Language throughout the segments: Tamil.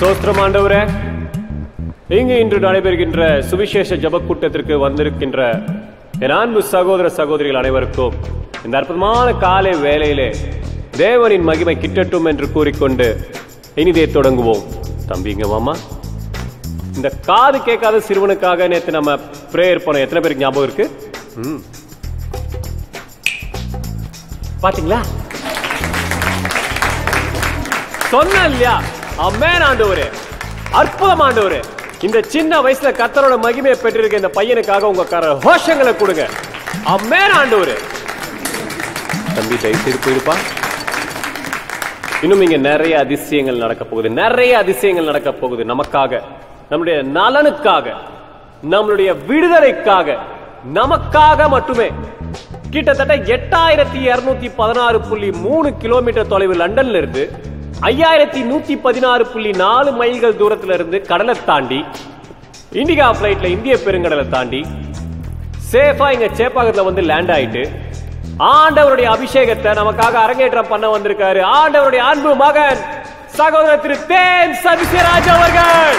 சோஸ்திரம் ஆண்டவரே இங்கு இன்று நடைபெறுகின்ற சுவிசேஷ ஜப கூட்டத்திற்கு வந்திருக்கின்ற என் அன்பு சகோதர சகோதரிகள் அனைவருக்கும் இந்த அற்புதமான காலை வேலையிலே தேவனின் மகிமை கிட்டட்டும் என்று கூறிக்கொண்டு இனிதே தொடங்குவோம். தம்பிங்க மாமா இந்த காது கேட்காத சிறுவனுக்காக நேற்று நம்ம பிரேயர் போனோம் எத்தனை பேருக்கு ஞாபகம் இருக்கு? ம். பாத்தீங்களா? சொன்ன இல்லையா? அம்மேன் ஆண்டவரே அற்புதம் ஆண்டவரே இந்த சின்ன வயசுல கத்தரோட மகிமையை பெற்றிருக்க இந்த பையனுக்காக உங்க கர ஹோஷங்களை கொடுங்க. அம்மேன் ஆண்டவரே தம்பி தயவு போயிருப்பா. இன்னும் இங்க நிறைய அதிசயங்கள் நடக்க போகுது. நிறைய அதிசயங்கள் நடக்க போகுது நமக்காக நம்முடைய நலனுக்காக நம்மளுடைய விடுதலைக்காக நமக்காக மட்டுமே. கிட்டத்தட்ட எட்டாயிரத்தி இருநூத்தி பதினாறு புள்ளி மூணு கிலோமீட்டர் தொலைவு லண்டன்ல இருந்து ஐயாயிரத்தி நூத்தி பதினாறு புள்ளி நாலு மைல்கள் தூரத்துல இருந்து கடலை தாண்டி இண்டிகா பிளைட்ல இந்திய பெருங்கடலை தாண்டி சேஃபா இங்க சேப்பாக்கத்துல வந்து லேண்ட் ஆயிட்டு ஆண்டவருடைய அபிஷேகத்தை நமக்காக அரங்கேற்றம் பண்ண வந்திருக்காரு. ஆண்டவருடைய அன்பு மகன் சகோதரர் திரு தேன் சதிசியராஜ் அவர்கள்.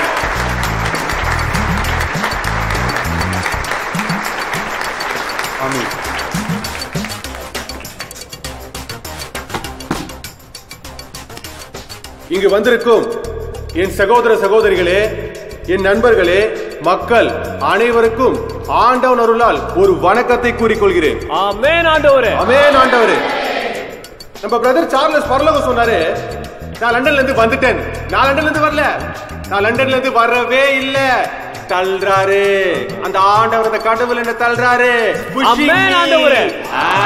இங்கு வந்திருக்கும் என் சகோதர சகோதரிகளே என் நண்பர்களே மக்கள் அனைவருக்கும் ஆண்டவன் அருளால் ஒரு வணக்கத்தை கூறிக்கொள்கிறேன். ஆமென் ஆண்டவரே. அமேன் ஆண்டவரே. நம்ம பிரதர் சார்லஸ் பரலோகம் சொன்னாரு நான் லண்டன்ல இருந்து வந்துட்டேன். நான் லண்டன்ல இருந்து வரல. நான் லண்டன்ல இருந்து வரவே இல்ல. தள்ளுறாரு. அந்த ஆண்டவர் அந்த கடவுள் என்ன தள்ளுறாரு. Ah.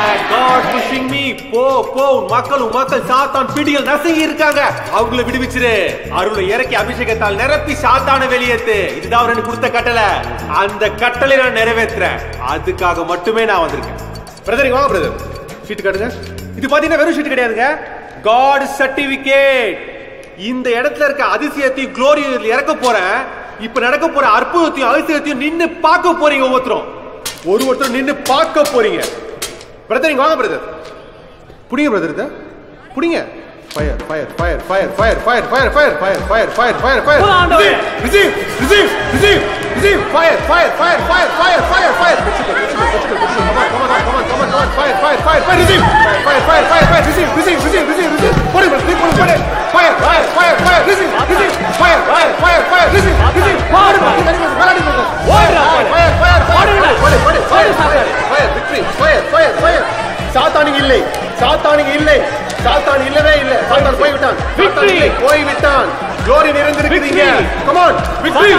போ போ உன் மக்கள் சாத்தான் பிடிகள் நசுங்கி இருக்காங்க. அவங்கள விடுவிச்சிரு. அருளை இறக்கி அபிஷேகத்தால் நிரப்பி சாத்தான வெளியேத்து. இதுதான் அவர் எனக்கு கொடுத்த கட்டளை. அந்த கட்டளை நான் நிறைவேற்றுறேன். அதுக்காக மட்டுமே நான் வந்திருக்கேன். பிரதர் இங்க வாங்க பிரதர் ஷீட் காட்டுங்க. இது பாத்தீங்கன்னா வெறும் ஷீட் கிடையாதுங்க. காட் சர்டிபிகேட் இந்த இடத்துல இருக்க அதிசயத்தையும் குளோரி இறக்க போறேன். இப்ப நடக்க போற அற்புதத்தையும் அதிசயத்தையும் நின்னு பார்க்க போறீங்க ஒவ்வொருத்தரும் ஒரு ஒருத்தர் நின்னு பார்க்க போறீங்க பிரதர் இங்க வாங்க பிரதர் புடிங்க பிரதர் இத புடிங்க fire fire fire fire fire fire fire fire fire fire fire fire. Fire receive receive receive receive fire fire fire fire fire fire fire come on come on சாத்தானுக்கு இல்லை. சாத்தான் இல்லவே இல்லை. சாத்தான் போய்விட்டான். போய்விட்டான். க்ளோரி நிறைந்திருக்கிறீங்க. Come on victory